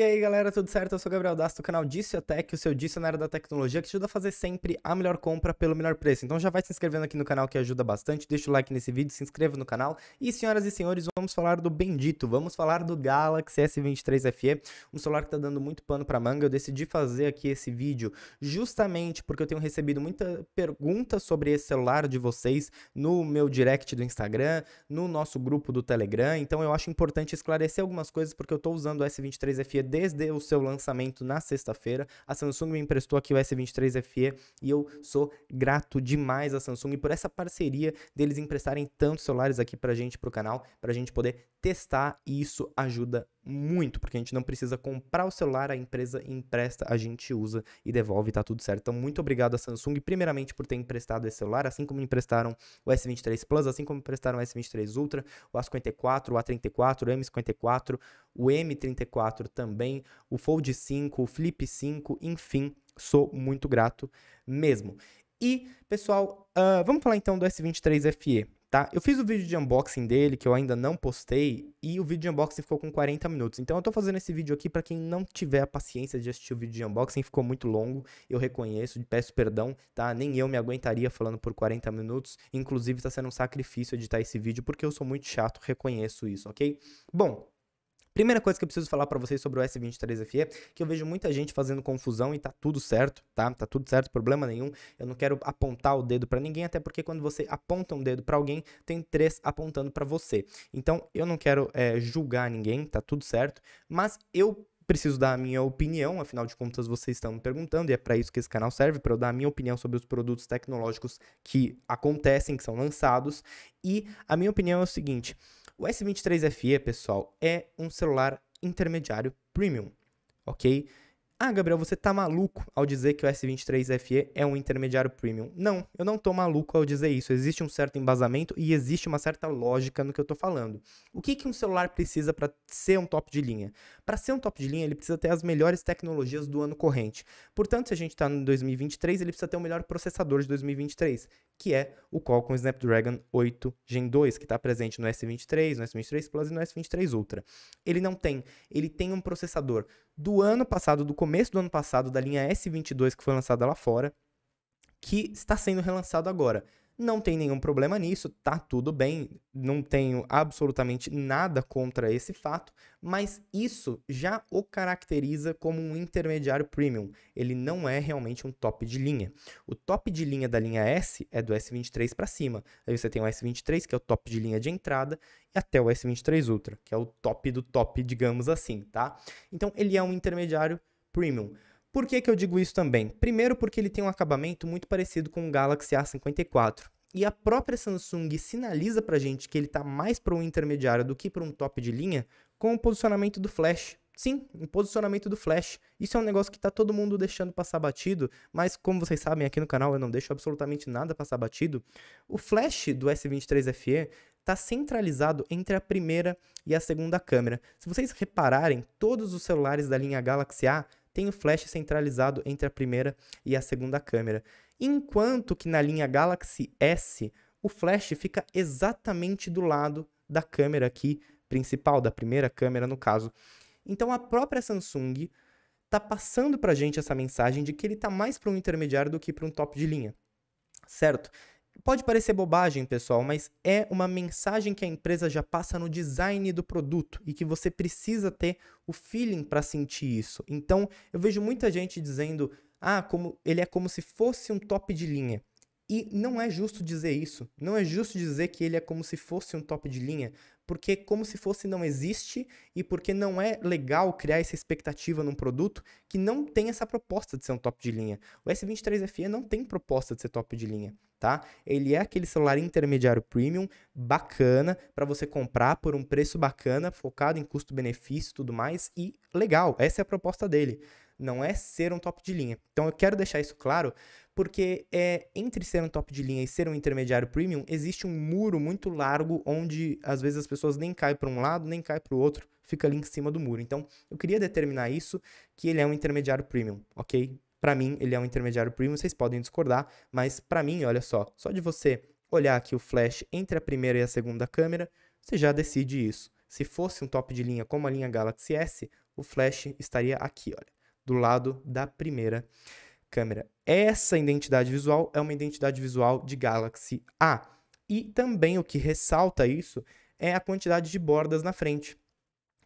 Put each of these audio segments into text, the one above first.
E aí galera, tudo certo? Eu sou o Gabriel Das do canal Diciotech, o seu dicionário da tecnologia que te ajuda a fazer sempre a melhor compra pelo melhor preço. Então já vai se inscrevendo aqui no canal que ajuda bastante, deixa o like nesse vídeo, se inscreva no canal. E senhoras e senhores, vamos falar do bendito, vamos falar do Galaxy S23 FE, um celular que tá dando muito pano pra manga. Eu decidi fazer aqui esse vídeo justamente porque eu tenho recebido muita pergunta sobre esse celular de vocês no meu direct do Instagram, no nosso grupo do Telegram. Então eu acho importante esclarecer algumas coisas porque eu tô usando o S23 FE desde o seu lançamento na sexta-feira. A Samsung me emprestou aqui o S23 FE e eu sou grato demais à Samsung por essa parceria deles emprestarem tantos celulares aqui pra gente, pro canal, pra gente poder testar e isso ajuda muito, porque a gente não precisa comprar o celular, a empresa empresta, a gente usa e devolve, tá tudo certo. Então, muito obrigado à Samsung, primeiramente por ter emprestado esse celular, assim como emprestaram o S23 Plus, assim como emprestaram o S23 Ultra, o A54, o A34, o M54, o M34 também, o Fold 5, o Flip 5, enfim, sou muito grato mesmo. E, pessoal, uh, vamos falar então do S23 FE tá? Eu fiz o vídeo de unboxing dele, que eu ainda não postei, e o vídeo de unboxing ficou com 40 minutos. Então eu tô fazendo esse vídeo aqui para quem não tiver a paciência de assistir o vídeo de unboxing, ficou muito longo, eu reconheço, peço perdão, tá? Nem eu me aguentaria falando por 40 minutos, inclusive tá sendo um sacrifício editar esse vídeo, porque eu sou muito chato, reconheço isso, ok? Bom, Primeira coisa que eu preciso falar para vocês sobre o S23FE, que eu vejo muita gente fazendo confusão e tá tudo certo, tá? Tá tudo certo, problema nenhum. Eu não quero apontar o dedo para ninguém, até porque quando você aponta um dedo para alguém, tem três apontando para você. Então, eu não quero é, julgar ninguém, tá tudo certo, mas eu preciso dar a minha opinião, afinal de contas vocês estão me perguntando e é para isso que esse canal serve, para eu dar a minha opinião sobre os produtos tecnológicos que acontecem, que são lançados. E a minha opinião é o seguinte: o S23 FE, pessoal, é um celular intermediário premium, ok? Ah, Gabriel, você tá maluco ao dizer que o S23 FE é um intermediário premium. Não, eu não tô maluco ao dizer isso. Existe um certo embasamento e existe uma certa lógica no que eu tô falando. O que, que um celular precisa para ser um top de linha? Para ser um top de linha, ele precisa ter as melhores tecnologias do ano corrente. Portanto, se a gente está no 2023, ele precisa ter o melhor processador de 2023, que é o Qualcomm Snapdragon 8 Gen 2, que está presente no S23, no S23 Plus e no S23 Ultra. Ele não tem. Ele tem um processador do ano passado, do começo do ano passado, da linha S22 que foi lançada lá fora, que está sendo relançado agora. Não tem nenhum problema nisso, tá tudo bem, não tenho absolutamente nada contra esse fato, mas isso já o caracteriza como um intermediário premium. Ele não é realmente um top de linha. O top de linha da linha S é do S23 para cima. Aí você tem o S23, que é o top de linha de entrada, e até o S23 Ultra, que é o top do top, digamos assim, tá? Então ele é um intermediário premium. Por que, que eu digo isso também? Primeiro, porque ele tem um acabamento muito parecido com o Galaxy A54. E a própria Samsung sinaliza pra gente que ele está mais para um intermediário do que para um top de linha com o posicionamento do flash. Sim, o posicionamento do flash. Isso é um negócio que está todo mundo deixando passar batido, mas como vocês sabem aqui no canal eu não deixo absolutamente nada passar batido. O flash do S23 FE está centralizado entre a primeira e a segunda câmera. Se vocês repararem, todos os celulares da linha Galaxy A tem o flash centralizado entre a primeira e a segunda câmera, enquanto que na linha Galaxy S o flash fica exatamente do lado da câmera aqui principal, da primeira câmera no caso. Então a própria Samsung está passando para a gente essa mensagem de que ele está mais para um intermediário do que para um top de linha, certo? Pode parecer bobagem, pessoal, mas é uma mensagem que a empresa já passa no design do produto e que você precisa ter o feeling para sentir isso. Então, eu vejo muita gente dizendo: "Ah, como ele é como se fosse um top de linha". E não é justo dizer isso. Não é justo dizer que ele é como se fosse um top de linha, porque como se fosse não existe e porque não é legal criar essa expectativa num produto que não tem essa proposta de ser um top de linha. O S23 FE não tem proposta de ser top de linha tá? Ele é aquele celular intermediário premium, bacana, para você comprar por um preço bacana, focado em custo-benefício e tudo mais, e legal, essa é a proposta dele. Não é ser um top de linha. Então eu quero deixar isso claro, porque é, entre ser um top de linha e ser um intermediário premium, existe um muro muito largo onde às vezes as pessoas nem caem para um lado, nem caem para o outro, fica ali em cima do muro. Então eu queria determinar isso, que ele é um intermediário premium, ok? Para mim, ele é um intermediário premium, vocês podem discordar, mas para mim, olha só, só de você olhar aqui o flash entre a primeira e a segunda câmera, você já decide isso. Se fosse um top de linha como a linha Galaxy S, o flash estaria aqui, olha, do lado da primeira câmera. Essa identidade visual é uma identidade visual de Galaxy A. E também o que ressalta isso é a quantidade de bordas na frente.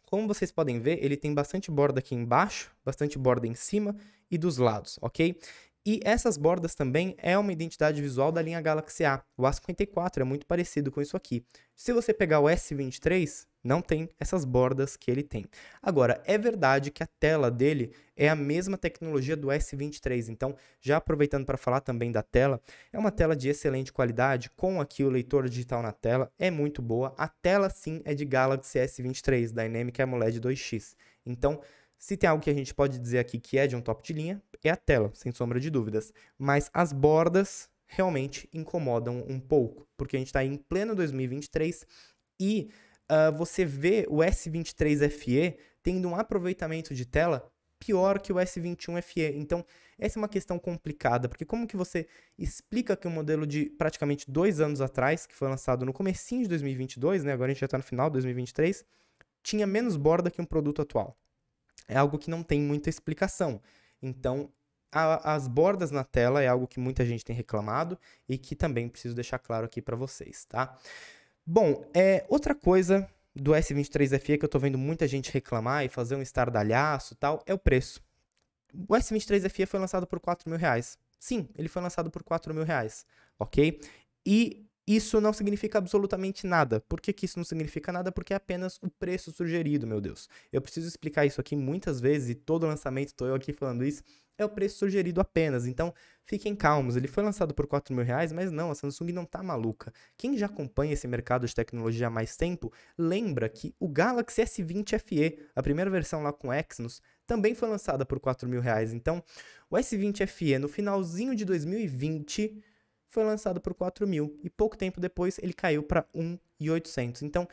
Como vocês podem ver, ele tem bastante borda aqui embaixo, bastante borda em cima e dos lados, ok? E essas bordas também é uma identidade visual da linha Galaxy A. O A54 é muito parecido com isso aqui. Se você pegar o S23, não tem essas bordas que ele tem. Agora, é verdade que a tela dele é a mesma tecnologia do S23. Então, já aproveitando para falar também da tela, é uma tela de excelente qualidade, com aqui o leitor digital na tela, é muito boa. A tela sim é de Galaxy S23, Dynamic AMOLED 2X. Então, se tem algo que a gente pode dizer aqui que é de um top de linha, é a tela, sem sombra de dúvidas. Mas as bordas realmente incomodam um pouco, porque a gente está em pleno 2023 e uh, você vê o S23 FE tendo um aproveitamento de tela pior que o S21 FE. Então, essa é uma questão complicada, porque como que você explica que um modelo de praticamente dois anos atrás, que foi lançado no comecinho de 2022, né, agora a gente já está no final de 2023, tinha menos borda que um produto atual? É algo que não tem muita explicação. Então, a, as bordas na tela é algo que muita gente tem reclamado e que também preciso deixar claro aqui para vocês, tá? Bom, é, outra coisa do S23 FE que eu tô vendo muita gente reclamar e fazer um estardalhaço e tal, é o preço. O S23 FE foi lançado por 4 mil reais. Sim, ele foi lançado por 4 mil reais, ok? E isso não significa absolutamente nada. Por que, que isso não significa nada? Porque é apenas o preço sugerido, meu Deus. Eu preciso explicar isso aqui muitas vezes e todo lançamento estou eu aqui falando isso. É o preço sugerido apenas. Então, fiquem calmos. Ele foi lançado por 4 mil reais, mas não, a Samsung não tá maluca. Quem já acompanha esse mercado de tecnologia há mais tempo, lembra que o Galaxy S20 FE, a primeira versão lá com Exynos, também foi lançada por 4 mil reais. Então, o S20 FE no finalzinho de 2020 foi lançado por 4 mil e pouco tempo depois ele caiu para 1.800. Então,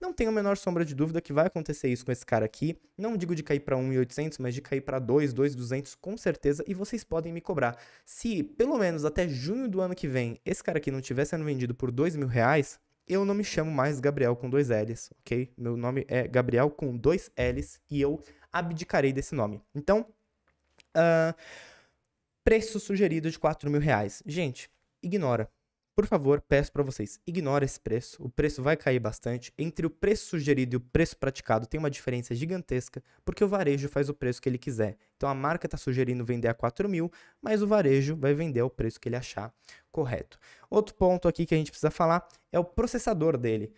não tenho a menor sombra de dúvida que vai acontecer isso com esse cara aqui. Não digo de cair para 1.800, mas de cair para 2, 2.200 com certeza. E vocês podem me cobrar. Se pelo menos até junho do ano que vem esse cara aqui não estiver sendo vendido por 2 mil reais, eu não me chamo mais Gabriel com dois L's, ok? Meu nome é Gabriel com dois L's e eu abdicarei desse nome. Então, uh, preço sugerido de 4 mil reais. Gente, ignora. Por favor, peço para vocês, ignora esse preço. O preço vai cair bastante. Entre o preço sugerido e o preço praticado tem uma diferença gigantesca, porque o varejo faz o preço que ele quiser. Então a marca está sugerindo vender a 4 mil, mas o varejo vai vender ao preço que ele achar correto. Outro ponto aqui que a gente precisa falar é o processador dele.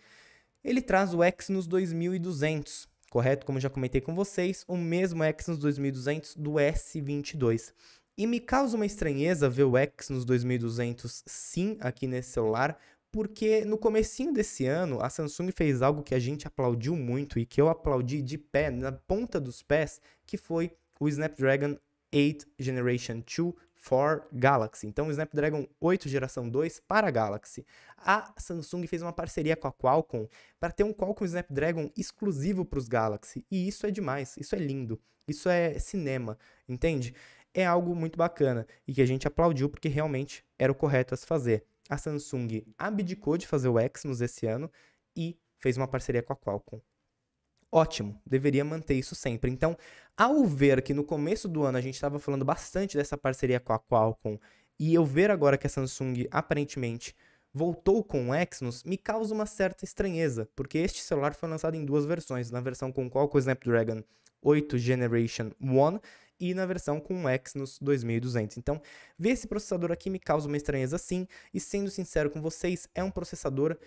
Ele traz o Exynos 2200, correto? Como já comentei com vocês, o mesmo Exynos 2200 do S22. E me causa uma estranheza ver o Exynos 2200 sim aqui nesse celular, porque no comecinho desse ano a Samsung fez algo que a gente aplaudiu muito e que eu aplaudi de pé, na ponta dos pés, que foi o Snapdragon 8 Generation 2 for Galaxy. Então, o Snapdragon 8 geração 2 para Galaxy. A Samsung fez uma parceria com a Qualcomm para ter um Qualcomm Snapdragon exclusivo para os Galaxy. E isso é demais, isso é lindo, isso é cinema, entende? É algo muito bacana e que a gente aplaudiu porque realmente era o correto a se fazer. A Samsung abdicou de fazer o Exynos esse ano e fez uma parceria com a Qualcomm. Ótimo, deveria manter isso sempre. Então, ao ver que no começo do ano a gente estava falando bastante dessa parceria com a Qualcomm e eu ver agora que a Samsung aparentemente voltou com o Exynos, me causa uma certa estranheza, porque este celular foi lançado em duas versões, na versão com Qualcomm Snapdragon 8 Generation 1 e na versão com o Exynos 2200. Então, ver esse processador aqui me causa uma estranheza sim, e sendo sincero com vocês, é um processador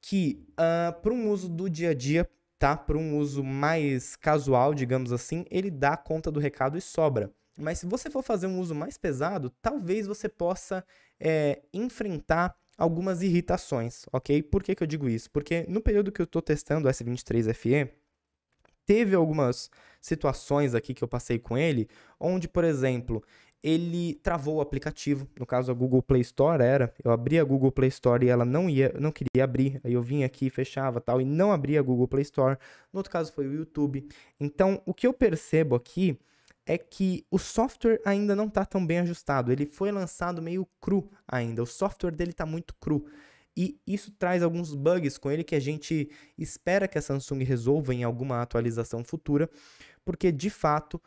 que, uh, para um uso do dia a dia, tá? Para um uso mais casual, digamos assim, ele dá conta do recado e sobra. Mas se você for fazer um uso mais pesado, talvez você possa é, enfrentar algumas irritações, ok? Por que, que eu digo isso? Porque no período que eu estou testando o S23 FE, teve algumas situações aqui que eu passei com ele, onde, por exemplo, ele travou o aplicativo, no caso a Google Play Store era, eu abria a Google Play Store e ela não ia, não queria abrir, aí eu vinha aqui, fechava tal e não abria a Google Play Store. No outro caso foi o YouTube. Então, o que eu percebo aqui é que o software ainda não está tão bem ajustado. Ele foi lançado meio cru ainda. O software dele está muito cru. E isso traz alguns bugs com ele que a gente espera que a Samsung resolva em alguma atualização futura, porque de fato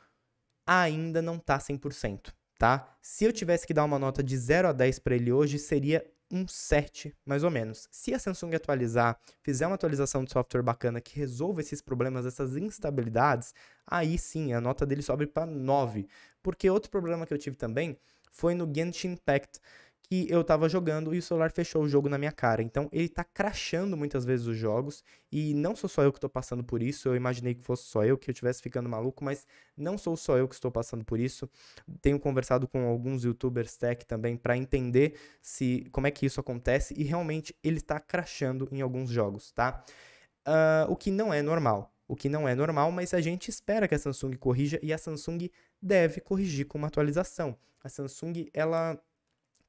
ainda não está 100%, tá? Se eu tivesse que dar uma nota de 0 a 10 para ele hoje, seria um 7, mais ou menos. Se a Samsung atualizar, fizer uma atualização de software bacana que resolva esses problemas, essas instabilidades, aí sim a nota dele sobe para 9. Porque outro problema que eu tive também foi no Genshin Impact que eu tava jogando e o celular fechou o jogo na minha cara. Então ele tá crashando muitas vezes os jogos e não sou só eu que tô passando por isso. Eu imaginei que fosse só eu que eu estivesse ficando maluco, mas não sou só eu que estou passando por isso. Tenho conversado com alguns youtubers tech também para entender se como é que isso acontece e realmente ele está crashando em alguns jogos, tá? Uh, o que não é normal. O que não é normal, mas a gente espera que a Samsung corrija e a Samsung deve corrigir com uma atualização. A Samsung, ela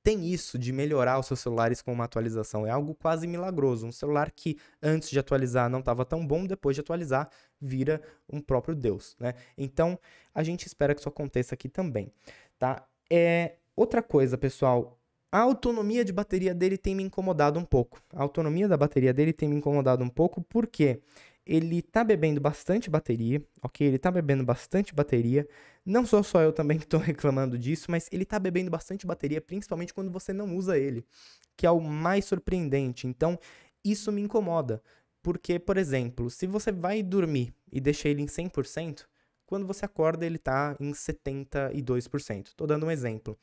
tem isso de melhorar os seus celulares com uma atualização. É algo quase milagroso. Um celular que antes de atualizar não estava tão bom, depois de atualizar vira um próprio Deus, né? Então, a gente espera que isso aconteça aqui também, tá? É outra coisa, pessoal, a autonomia de bateria dele tem me incomodado um pouco. A autonomia da bateria dele tem me incomodado um pouco porque ele tá bebendo bastante bateria, ok? Ele tá bebendo bastante bateria. Não sou só eu também que estou reclamando disso, mas ele tá bebendo bastante bateria, principalmente quando você não usa ele, que é o mais surpreendente. Então, isso me incomoda. Porque, por exemplo, se você vai dormir e deixa ele em 100%, quando você acorda ele tá em 72%. Estou dando um exemplo.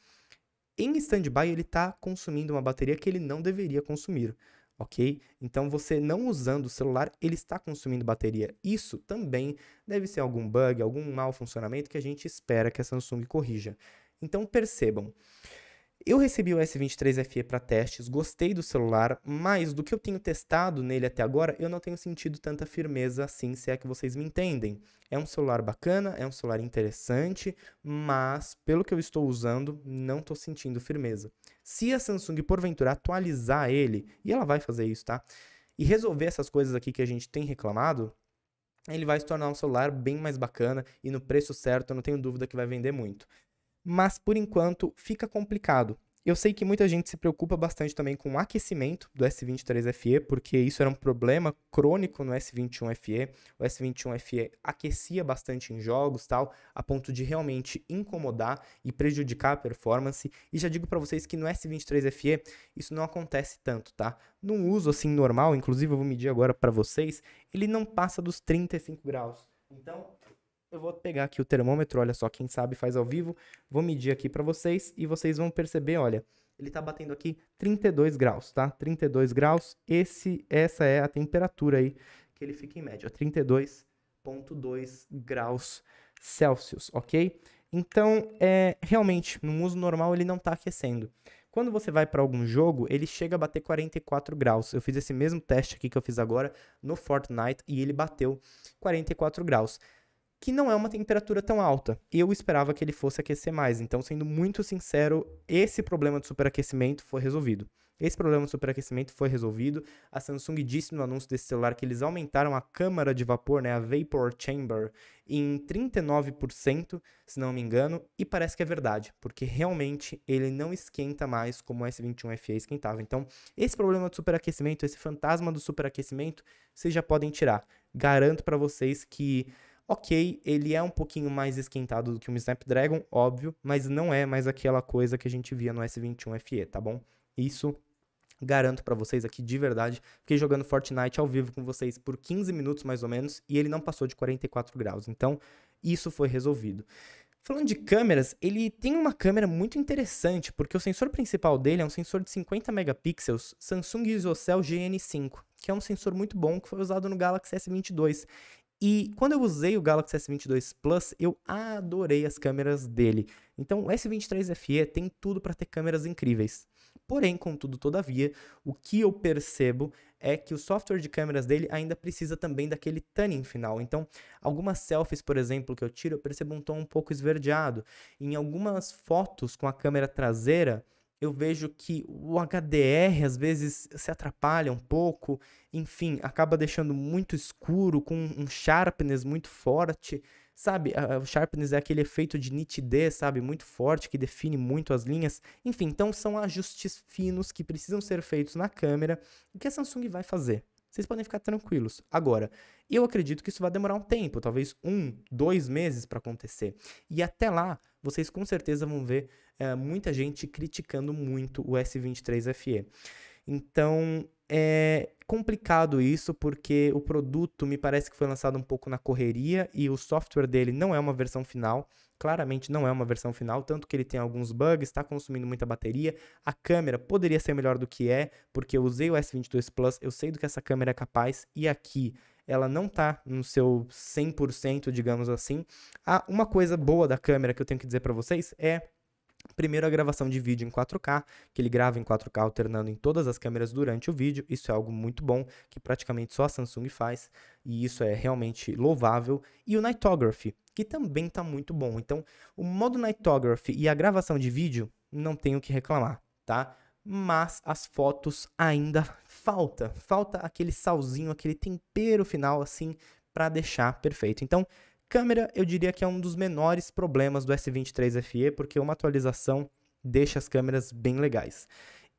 Em standby ele está consumindo uma bateria que ele não deveria consumir ok? Então você não usando o celular, ele está consumindo bateria. Isso também deve ser algum bug, algum mau funcionamento que a gente espera que a Samsung corrija. Então percebam, eu recebi o S23 FE para testes, gostei do celular, mas do que eu tenho testado nele até agora, eu não tenho sentido tanta firmeza assim, se é que vocês me entendem. É um celular bacana, é um celular interessante, mas pelo que eu estou usando, não estou sentindo firmeza. Se a Samsung porventura atualizar ele, e ela vai fazer isso, tá? E resolver essas coisas aqui que a gente tem reclamado, ele vai se tornar um celular bem mais bacana e no preço certo, eu não tenho dúvida que vai vender muito mas por enquanto fica complicado. Eu sei que muita gente se preocupa bastante também com o aquecimento do S23 FE, porque isso era um problema crônico no S21 FE. O S21 FE aquecia bastante em jogos, tal, a ponto de realmente incomodar e prejudicar a performance. E já digo para vocês que no S23 FE isso não acontece tanto, tá? No uso assim normal, inclusive eu vou medir agora para vocês, ele não passa dos 35 graus. Então, eu vou pegar aqui o termômetro, olha só, quem sabe faz ao vivo. Vou medir aqui para vocês e vocês vão perceber, olha, ele está batendo aqui 32 graus, tá? 32 graus, esse, essa é a temperatura aí que ele fica em média, 32.2 graus Celsius, ok? Então, é, realmente, no uso normal ele não está aquecendo. Quando você vai para algum jogo, ele chega a bater 44 graus. Eu fiz esse mesmo teste aqui que eu fiz agora no Fortnite e ele bateu 44 graus que não é uma temperatura tão alta. Eu esperava que ele fosse aquecer mais. Então, sendo muito sincero, esse problema de superaquecimento foi resolvido. Esse problema de superaquecimento foi resolvido. A Samsung disse no anúncio desse celular que eles aumentaram a câmara de vapor, né, a vapor chamber, em 39%, se não me engano, e parece que é verdade, porque realmente ele não esquenta mais como o S21 FE esquentava. Então, esse problema de superaquecimento, esse fantasma do superaquecimento, vocês já podem tirar. Garanto para vocês que Ok, ele é um pouquinho mais esquentado do que um Snapdragon, óbvio, mas não é mais aquela coisa que a gente via no S21 FE, tá bom? Isso garanto para vocês aqui de verdade. Fiquei jogando Fortnite ao vivo com vocês por 15 minutos mais ou menos e ele não passou de 44 graus. Então, isso foi resolvido. Falando de câmeras, ele tem uma câmera muito interessante, porque o sensor principal dele é um sensor de 50 megapixels Samsung ISOCELL GN5, que é um sensor muito bom que foi usado no Galaxy S22. E quando eu usei o Galaxy S22 Plus, eu adorei as câmeras dele. Então, o S23 FE tem tudo para ter câmeras incríveis. Porém, contudo, todavia, o que eu percebo é que o software de câmeras dele ainda precisa também daquele tuning final. Então, algumas selfies, por exemplo, que eu tiro, eu percebo um tom um pouco esverdeado. Em algumas fotos com a câmera traseira, eu vejo que o HDR às vezes se atrapalha um pouco, enfim, acaba deixando muito escuro, com um sharpness muito forte. sabe? O sharpness é aquele efeito de nitidez, sabe? Muito forte, que define muito as linhas. Enfim, então são ajustes finos que precisam ser feitos na câmera e que a Samsung vai fazer. Vocês podem ficar tranquilos. Agora, eu acredito que isso vai demorar um tempo, talvez um, dois meses para acontecer. E até lá, vocês com certeza vão ver é, muita gente criticando muito o S23 FE. Então, é complicado isso porque o produto me parece que foi lançado um pouco na correria e o software dele não é uma versão final. Claramente não é uma versão final, tanto que ele tem alguns bugs, está consumindo muita bateria. A câmera poderia ser melhor do que é, porque eu usei o S22 Plus, eu sei do que essa câmera é capaz e aqui ela não está no seu 100%, digamos assim. Ah, uma coisa boa da câmera que eu tenho que dizer para vocês é Primeiro, a gravação de vídeo em 4K, que ele grava em 4K alternando em todas as câmeras durante o vídeo. Isso é algo muito bom, que praticamente só a Samsung faz, e isso é realmente louvável. E o Nightography, que também está muito bom. Então, o modo Nightography e a gravação de vídeo, não tenho o que reclamar, tá? Mas as fotos ainda falta. Falta aquele salzinho, aquele tempero final, assim, para deixar perfeito. Então, Câmera, eu diria que é um dos menores problemas do S23 FE, porque uma atualização deixa as câmeras bem legais.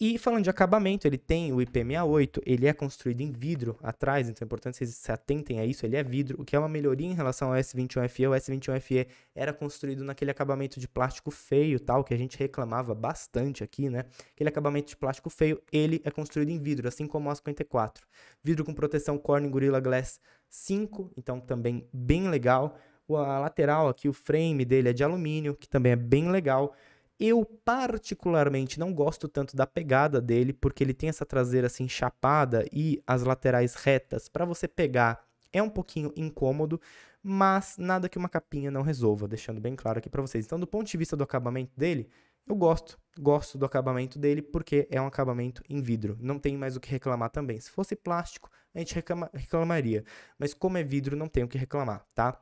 E falando de acabamento, ele tem o IP68, ele é construído em vidro atrás, então é importante vocês se atentem a isso, ele é vidro, o que é uma melhoria em relação ao S21FE. O S21FE era construído naquele acabamento de plástico feio, tal, que a gente reclamava bastante aqui, né? Aquele acabamento de plástico feio, ele é construído em vidro, assim como o A54. Vidro com proteção Corning Gorilla Glass 5, então também bem legal. A lateral aqui, o frame dele é de alumínio, que também é bem legal. Eu particularmente não gosto tanto da pegada dele, porque ele tem essa traseira assim chapada e as laterais retas. Para você pegar é um pouquinho incômodo, mas nada que uma capinha não resolva, deixando bem claro aqui para vocês. Então, do ponto de vista do acabamento dele, eu gosto, gosto do acabamento dele porque é um acabamento em vidro. Não tem mais o que reclamar também. Se fosse plástico, a gente reclama, reclamaria. Mas como é vidro, não tem o que reclamar, tá?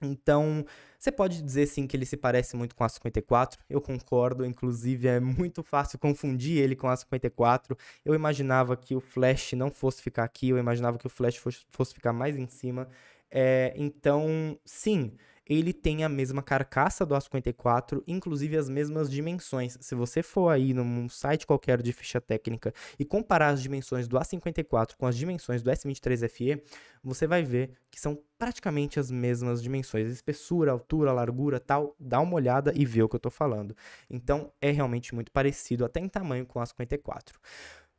Então, você pode dizer sim que ele se parece muito com a 54, eu concordo, inclusive é muito fácil confundir ele com a 54. Eu imaginava que o flash não fosse ficar aqui, eu imaginava que o flash fosse, fosse ficar mais em cima. É, então, sim, ele tem a mesma carcaça do A54, inclusive as mesmas dimensões. Se você for aí num site qualquer de ficha técnica e comparar as dimensões do A54 com as dimensões do S23 FE, você vai ver que são praticamente as mesmas dimensões, espessura, altura, largura, tal. Dá uma olhada e vê o que eu estou falando. Então é realmente muito parecido, até em tamanho com o A54.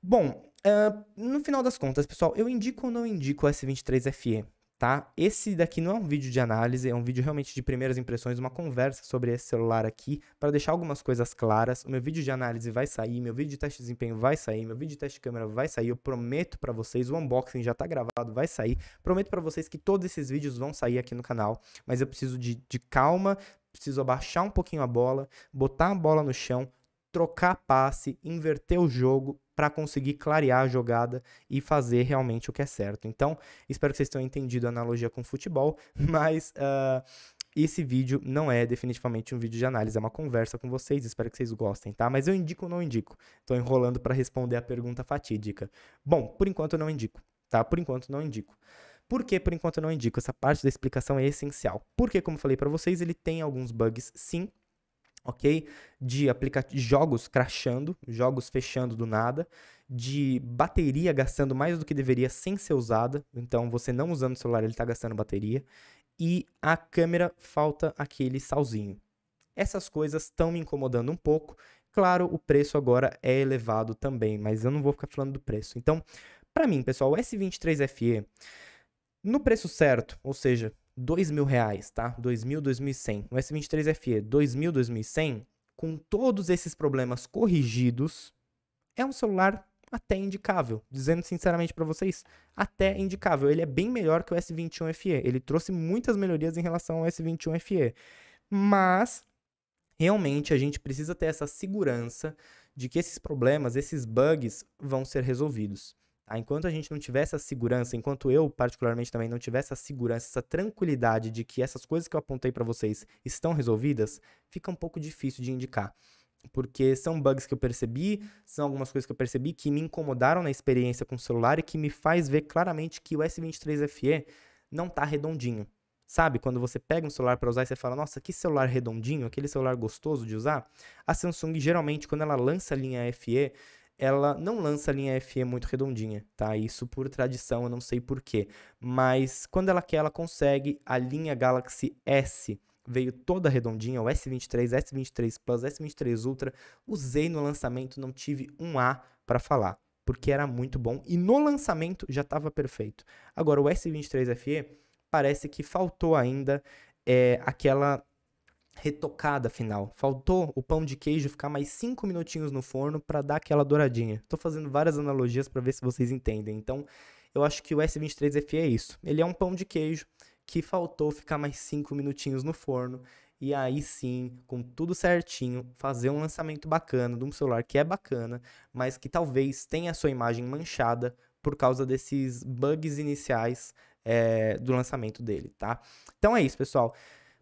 Bom, uh, no final das contas, pessoal, eu indico ou não indico o S23 FE? Tá? Esse daqui não é um vídeo de análise, é um vídeo realmente de primeiras impressões, uma conversa sobre esse celular aqui, para deixar algumas coisas claras. O meu vídeo de análise vai sair, meu vídeo de teste de desempenho vai sair, meu vídeo de teste de câmera vai sair, eu prometo para vocês, o unboxing já tá gravado, vai sair. Prometo para vocês que todos esses vídeos vão sair aqui no canal, mas eu preciso de, de calma, preciso abaixar um pouquinho a bola, botar a bola no chão, trocar passe, inverter o jogo para conseguir clarear a jogada e fazer realmente o que é certo. Então, espero que vocês tenham entendido a analogia com futebol, mas uh, esse vídeo não é definitivamente um vídeo de análise, é uma conversa com vocês, espero que vocês gostem, tá? Mas eu indico ou não indico? Estou enrolando para responder a pergunta fatídica. Bom, por enquanto eu não indico, tá? Por enquanto não indico. Por que por enquanto eu não indico? Essa parte da explicação é essencial. Porque, como falei para vocês, ele tem alguns bugs, sim, ok? De jogos crashando, jogos fechando do nada, de bateria gastando mais do que deveria sem ser usada, então você não usando o celular ele está gastando bateria, e a câmera falta aquele salzinho. Essas coisas estão me incomodando um pouco. Claro, o preço agora é elevado também, mas eu não vou ficar falando do preço. Então, para mim, pessoal, o S23 FE, no preço certo, ou seja, dois mil reais, tá? Dois mil, dois mil e cem. O S23 FE, dois mil, dois mil e cem, com todos esses problemas corrigidos, é um celular até indicável. Dizendo sinceramente para vocês, até indicável. Ele é bem melhor que o S21 FE. Ele trouxe muitas melhorias em relação ao S21 FE. Mas realmente a gente precisa ter essa segurança de que esses problemas, esses bugs vão ser resolvidos. Tá? Enquanto a gente não tiver essa segurança, enquanto eu, particularmente, também não tiver essa segurança, essa tranquilidade de que essas coisas que eu apontei para vocês estão resolvidas, fica um pouco difícil de indicar. Porque são bugs que eu percebi, são algumas coisas que eu percebi que me incomodaram na experiência com o celular e que me faz ver claramente que o S23 FE não está redondinho Sabe, quando você pega um celular para usar e você fala, nossa, que celular redondinho, aquele celular gostoso de usar. A Samsung, geralmente, quando ela lança a linha FE, ela não lança linha FE muito redondinha, tá? Isso por tradição, eu não sei porquê. Mas quando ela quer, ela consegue. A linha Galaxy S veio toda redondinha, o S23, S23 Plus, S23 Ultra. Usei no lançamento, não tive um A para falar, porque era muito bom. E no lançamento já estava perfeito. Agora, o S23 FE parece que faltou ainda é, aquela retocada final. Faltou o pão de queijo ficar mais 5 minutinhos no forno para dar aquela douradinha. Tô fazendo várias analogias para ver se vocês entendem. Então, eu acho que o S23FE é isso. Ele é um pão de queijo que faltou ficar mais 5 minutinhos no forno e aí sim, com tudo certinho, fazer um lançamento bacana de um celular que é bacana, mas que talvez tenha a sua imagem manchada por causa desses bugs iniciais é, do lançamento dele, tá? Então é isso, pessoal.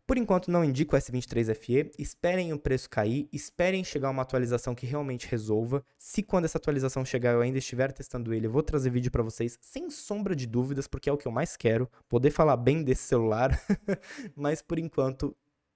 Por enquanto não indico o S23 FE, esperem o preço cair, esperem chegar uma atualização que realmente resolva. Se quando essa atualização chegar eu ainda estiver testando ele, eu vou trazer vídeo para vocês sem sombra de dúvidas, porque é o que eu mais quero, poder falar bem desse celular. Mas por enquanto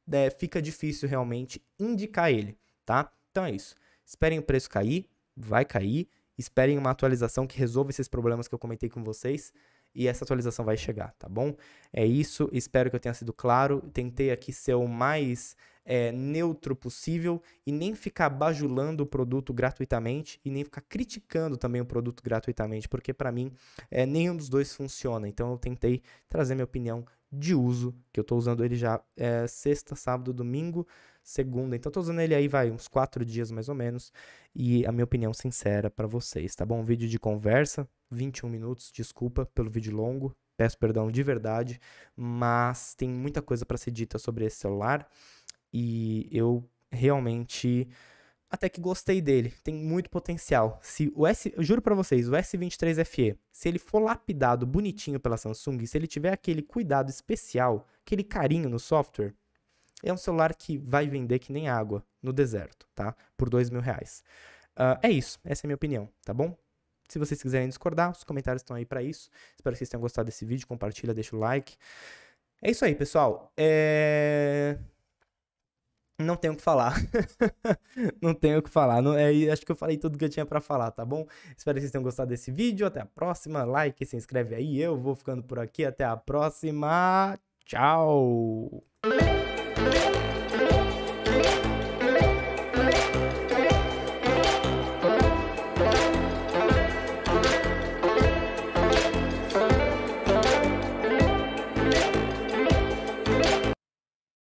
é, fica difícil realmente indicar ele, tá? Então é isso. Esperem o preço cair, vai cair. Esperem uma atualização que resolva esses problemas que eu comentei com vocês e essa atualização vai chegar, tá bom? É isso, espero que eu tenha sido claro. Tentei aqui ser o mais é, neutro possível e nem ficar bajulando o produto gratuitamente e nem ficar criticando também o produto gratuitamente, porque para mim é, nenhum dos dois funciona. Então eu tentei trazer minha opinião de uso, que eu estou usando ele já é, sexta, sábado, domingo, segunda. Então, estou usando ele aí, vai, uns quatro dias mais ou menos. E a minha opinião sincera para vocês, tá bom? Um vídeo de conversa, 21 minutos, desculpa pelo vídeo longo, peço perdão de verdade, mas tem muita coisa para ser dita sobre esse celular e eu realmente até que gostei dele, tem muito potencial. Se o S, eu juro para vocês, o S23 FE, se ele for lapidado bonitinho pela Samsung, se ele tiver aquele cuidado especial, aquele carinho no software, é um celular que vai vender que nem água no deserto, tá? Por dois mil reais. Uh, é isso, essa é a minha opinião, tá bom? Se vocês quiserem discordar, os comentários estão aí para isso. Espero que vocês tenham gostado desse vídeo. Compartilha, deixa o like. É isso aí, pessoal. É... Não tenho o que falar. não tenho o que falar. Não, é, acho que eu falei tudo que eu tinha para falar, tá bom? Espero que vocês tenham gostado desse vídeo. Até a próxima. Like, se inscreve aí. Eu vou ficando por aqui. Até a próxima. Tchau.